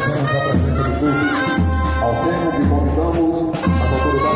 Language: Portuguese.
presença do público, ao tempo que convidamos as autoridades.